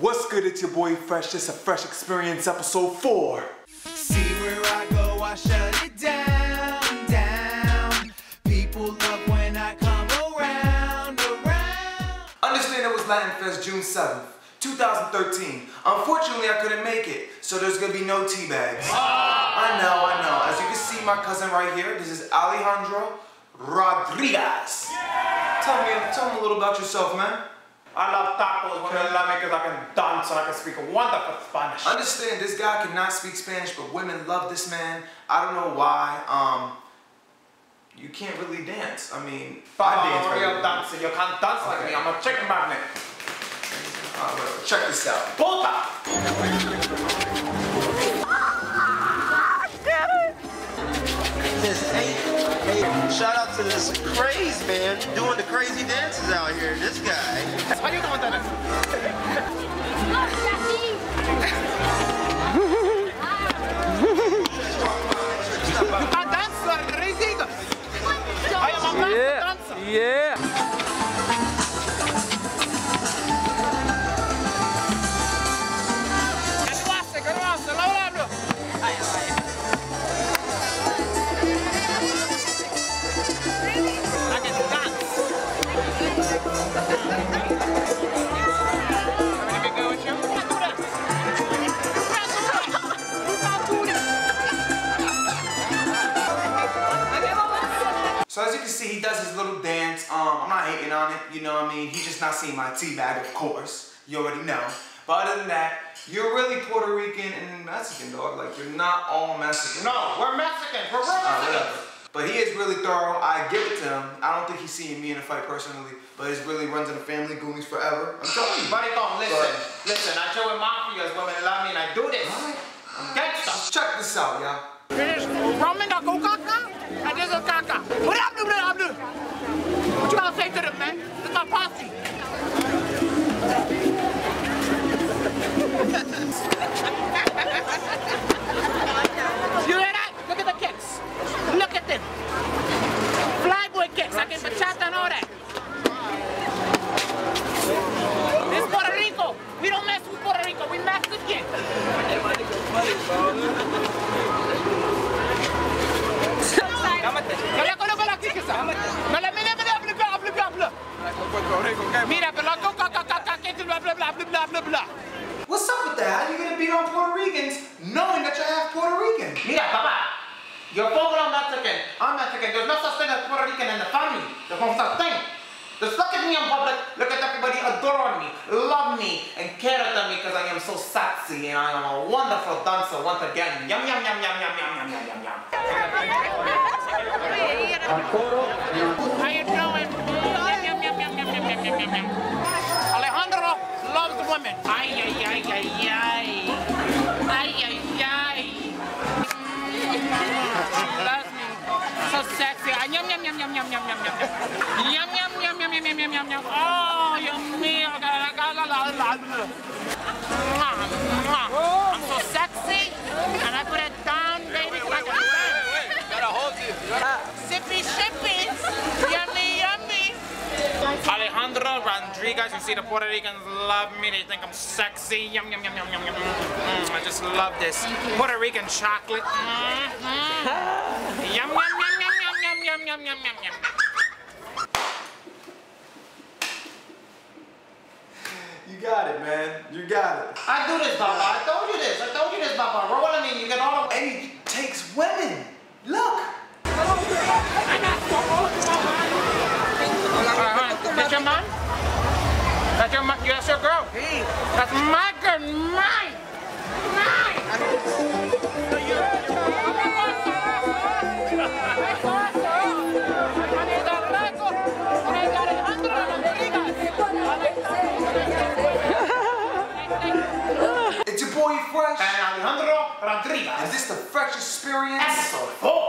What's good? It's your boy Fresh. Just a Fresh Experience episode 4. See where I go, I shut it down, down. People love when I come around, around. Understand it was Latin Fest June 7th, 2013. Unfortunately, I couldn't make it, so there's gonna be no tea bags. I know, I know. As you can see, my cousin right here, this is Alejandro Rodriguez. Tell me, tell me a little about yourself, man. I love tacos. Women love me because I can dance and I can speak wonderful Spanish. Understand this guy cannot speak Spanish, but women love this man. I don't know why. Um, you can't really dance. I mean, I dance. Oh, very real well. dancing. You can't dance like me. I'm a chicken magnet. Uh, whatever. Check this out. Puta! This ain't hey, shout out to this craze man doing the crazy dances out here. This guy. Does his little dance. Um, I'm not hating on it, you know what I mean? He's just not seeing my tea bag, of course. You already know. But other than that, you're really Puerto Rican and Mexican, dog. Like, you're not all Mexican. No, we're Mexican. We're real Uh, whatever. But he is really thorough. I give it to him. I don't think he's seeing me in a fight personally, but he's really runs in the family, Goonies forever. I'm telling you. Maricón, listen, But- listen, I show with mafias, women love me and I do this. Alright. I'm gangsta. Check this out, y'all. Finish rumming the caca, and this is caca. What up, blah, blah, blah. What you gotta say to them, man? This is my posse. you hear that? Look at the kicks. Look at them. Flyboy kicks. I can bachata and all that. This Puerto Rico. We don't mess with Puerto Rico. We Mexican. Yo le conozco la kikisa. No le mire, mire, bla, bla, bla, bla, bla. Mira, pero la coca, coca, coca, que bla, bla, bla, bla, bla, bla, bla. What's up with that? How you gonna beat on Puerto Ricans knowing that you're half Puerto Rican? Mira, papá. You're full on Mexican. I'm Mexican. There's no such thing as Puerto Rican in the family. There's no such thing. Just look at me in public. Look at everybody adore me, love me, and care about me because I am so sexy and I am a wonderful dancer once again. Yum, yum, yum, yum, yum, yum, yum, yum, yum, yum. How you doing? Yum, women. Ay, ay, ay, ay, ay. Ay, ay, ay. Me. So sexy. Ay, yum, yum, yum, yum, yum, yum, yum, yum. Yum, yum, yum, yum, yum, yum, yum, yum, yum. Oh, yummy. mío. La, la, la, la, la, I'm so sexy, Alejandro Rodriguez, you see the Puerto Ricans love me. They think I'm sexy. Yum, yum, yum, yum, yum, yum. Mm, I just love this. Puerto Rican chocolate. Mm, mm. Yum, yum, yum, yum, yum, yum, yum, yum, yum, yum, yum. You got it, man. You got it. I do this, Baba. I told you this. I told you That's your? That's your girl? That's my girl. Mine. Mine. It's your boy Fresh. And Alejandro Rodriguez. Is this the Fresh Experience? Episode 4.